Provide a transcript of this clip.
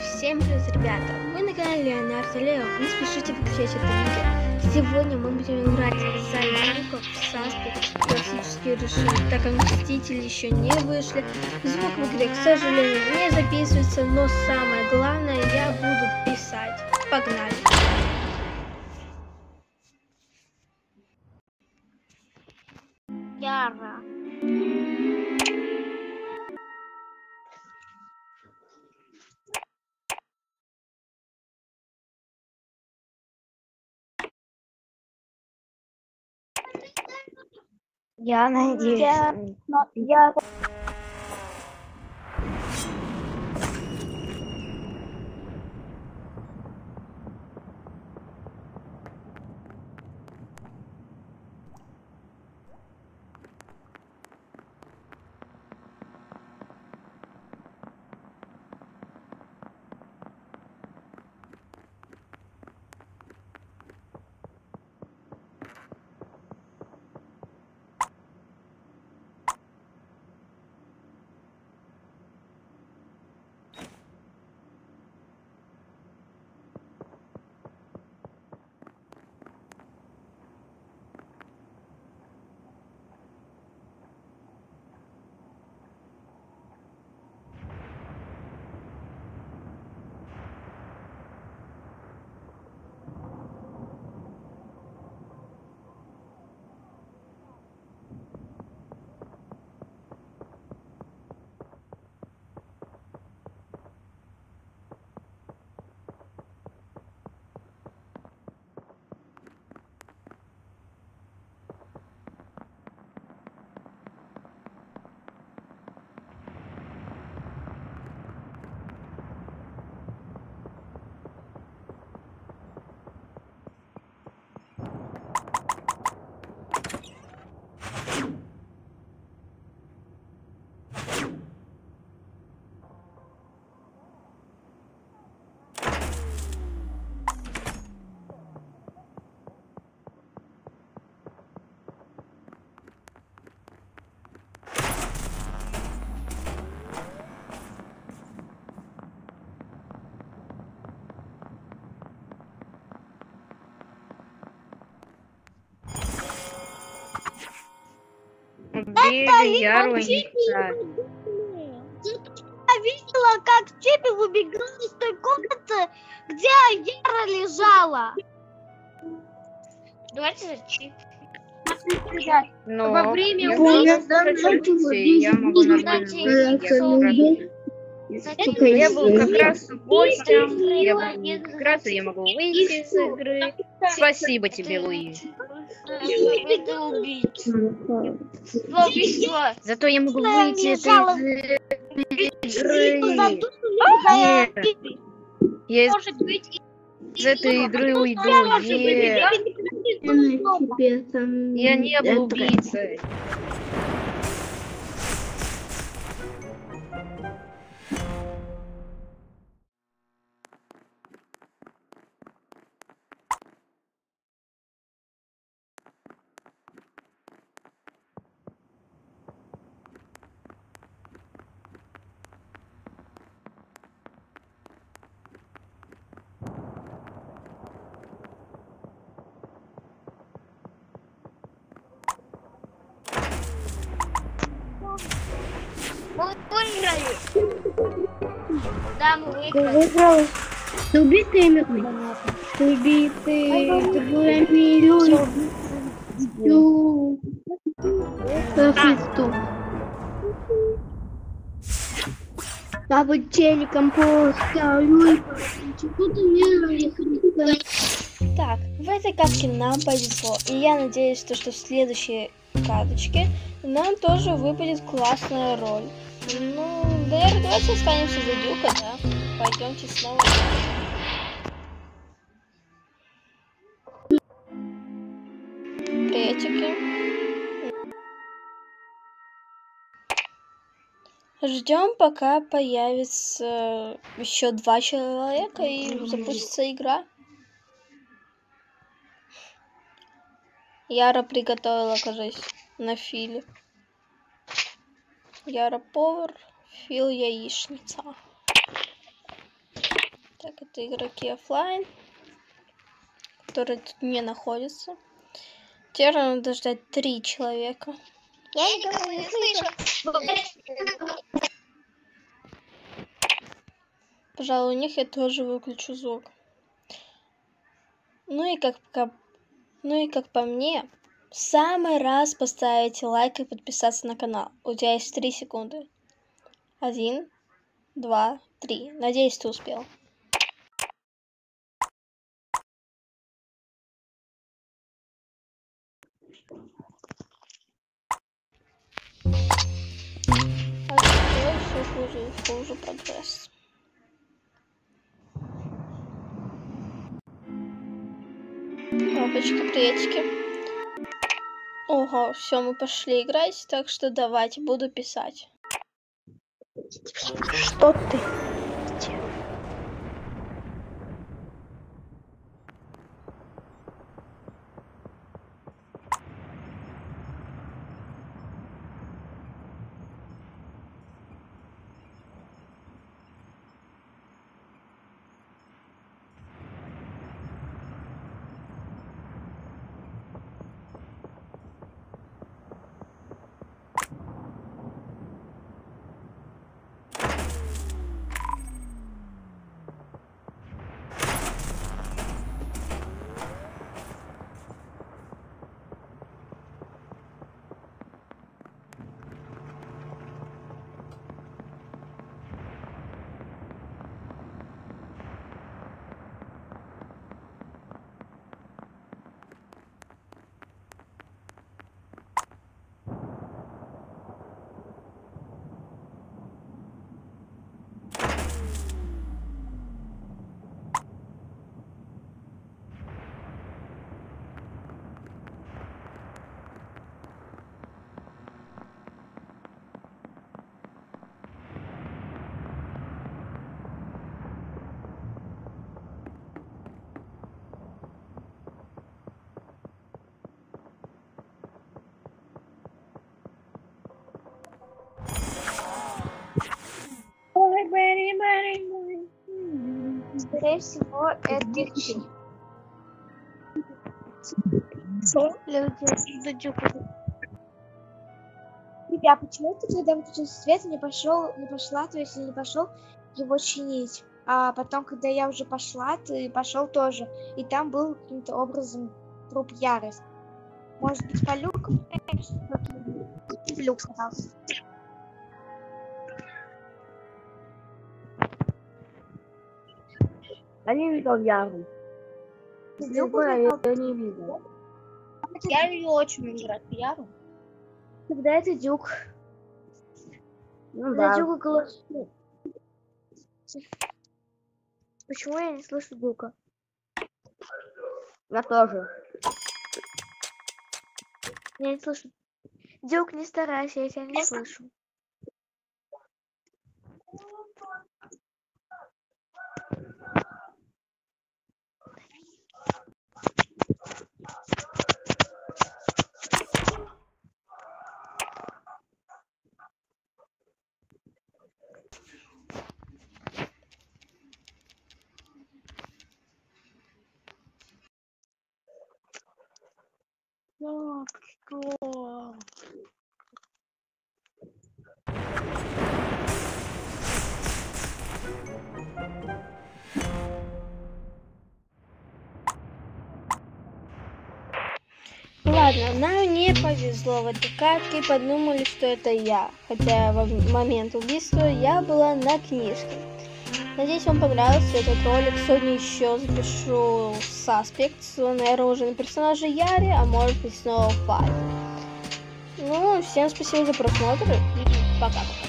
Всем привет, ребята! Вы на канале Леонард Лео. Не спешите выключать это видео. Сегодня мы будем играть за звуков в Санспект классический режим, так как Мстители еще не вышли. Звук в игре, к сожалению, не записывается, но самое главное, я буду писать. Погнали! Яра. Я надеюсь. Я, но я Я видела, как Чипи убегал из той комнаты, где Яра лежала. Давайте за чип. Но Во время убийства я могу нормально я был как раз гостем, я был как раз я могу выйти из игры. Спасибо тебе, Луи. Зато я могу выйти из игры. Я из этой игры уйду. Я не был убийцей. Мы выиграли. Да, мы выиграли. Выиграл. Ты убитый именно? Ты убитый. Ты был миллион. Ю. Фисту. Да вот поставлю. Чего ты мне Так, в этой катке нам повезло, и я надеюсь, то, что в следующей каточке нам тоже выпадет классная роль. Ну, наверное, давайте останемся за Дюка, да? Пойдемте снова. Приветики. Ждем, пока появится еще два человека и запустится игра. Яра приготовила, кажись, на Филе. Яра повар, Фил яичница. Так, это игроки оффлайн, которые тут не находятся. Теперь надо ждать три человека. Я никого не слышу. Пожалуй, у них я тоже выключу звук. Ну и как, как ну и как по мне, самый раз поставить лайк и подписаться на канал. У тебя есть три секунды. Один, два, три. Надеюсь, ты успел. Хуже и хуже прогресс. Опачки, приветики. Ого, все, мы пошли играть, так что давайте, буду писать. Что ты? Скорее всего, это люди задюкали. Ребят, почему ты, когда выключился свет, не пошел, не пошла, то есть не пошел его чинить? А потом, когда я уже пошла, ты пошел тоже. И там был каким-то образом труп Ярос. Может быть, по люкам? Люк сказал. Я не видел Яру. Люк я, я не видел. Я ее очень играть Яру. Тогда это Дюк. Ну Тогда да. Дюка голос. Почему я не слышу Дюка? Я тоже. Я не слышу. Дюк, не старайся, я тебя не слышу. Ну, что? Ладно, нам не повезло в этой катке, подумали, что это я. Хотя в момент убийства я была на книжке. Надеюсь, вам понравился этот ролик. Сегодня еще запишу Suspects, наверное, уже на персонаже Яри, а может быть снова Файт. Ну, всем спасибо за просмотр и пока-пока.